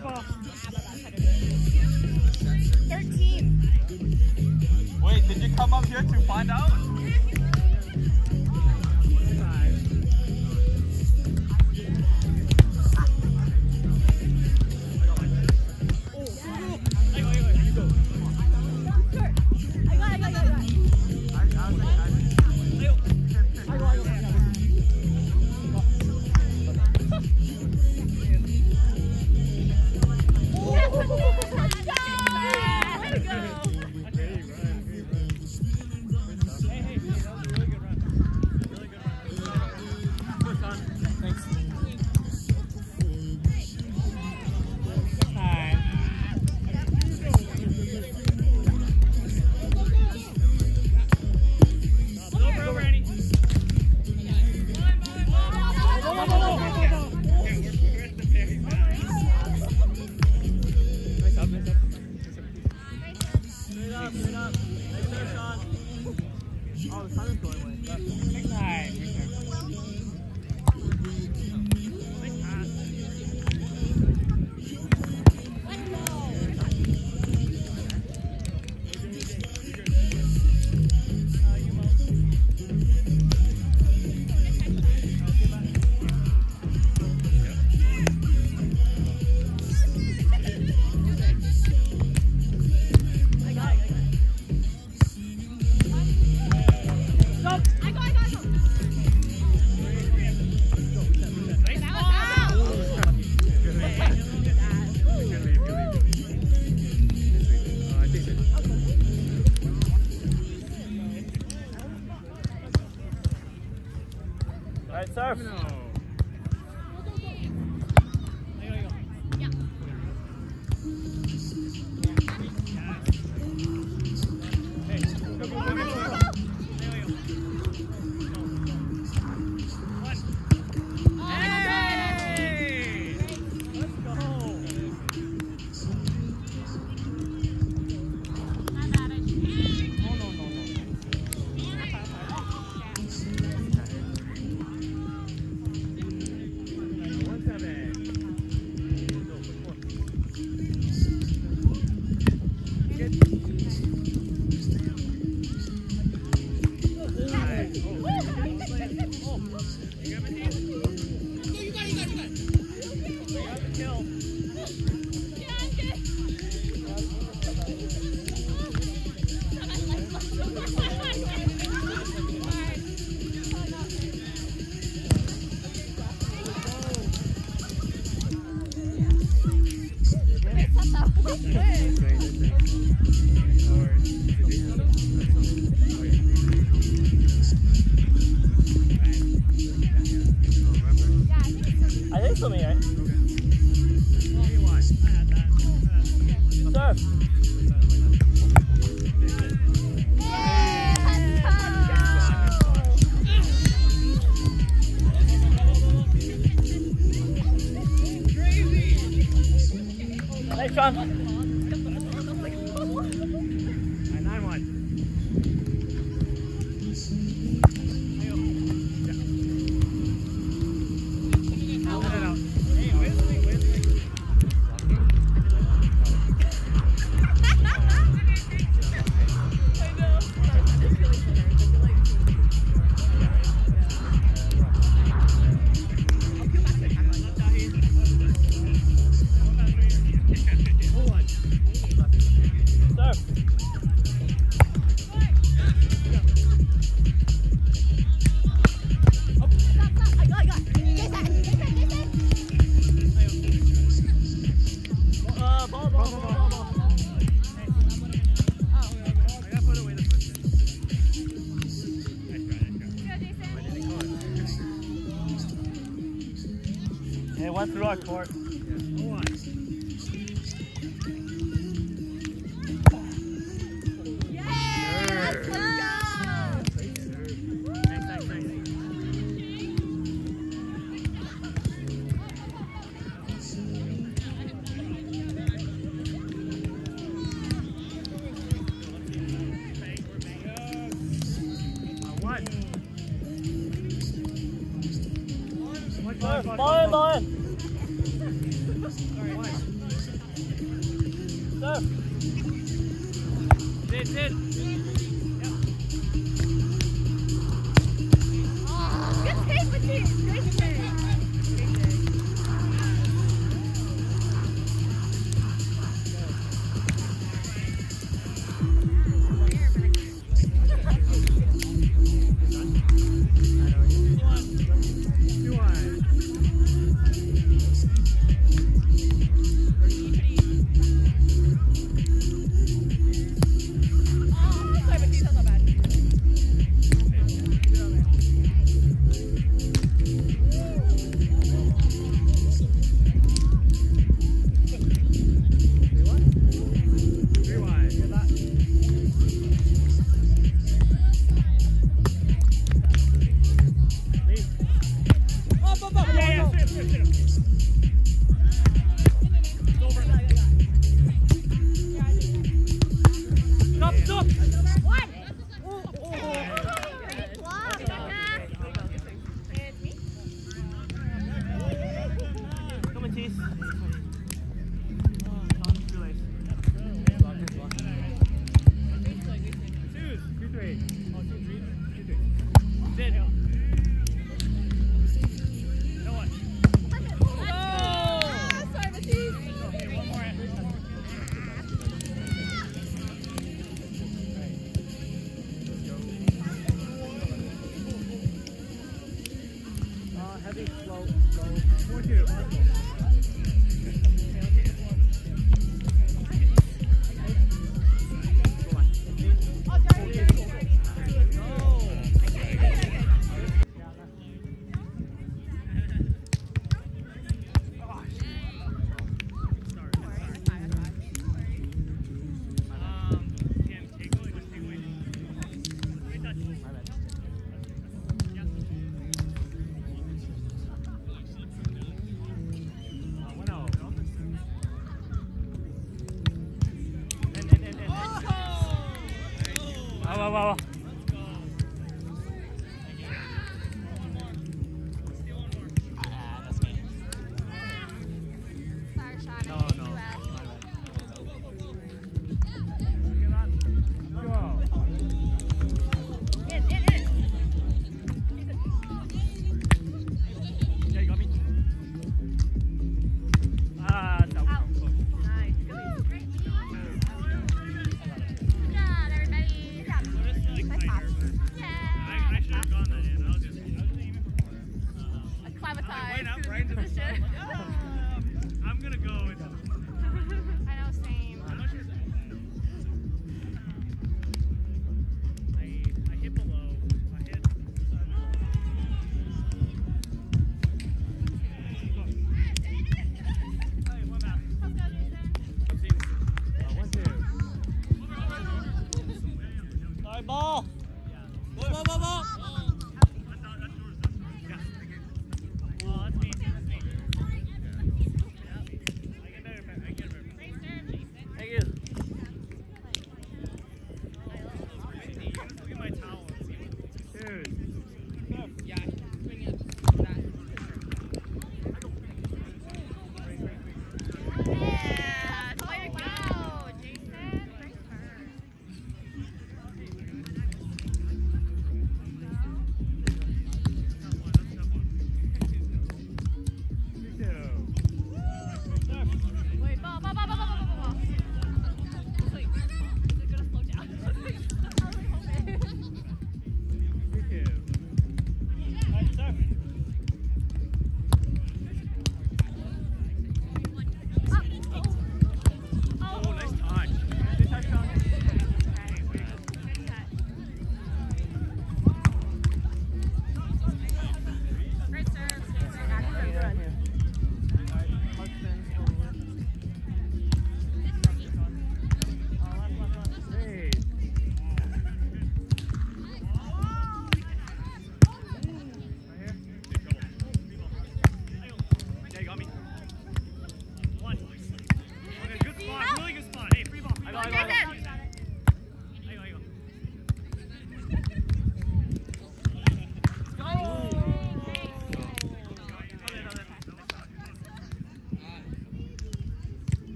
13. Wait, did you come up here to find out? va.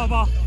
宝宝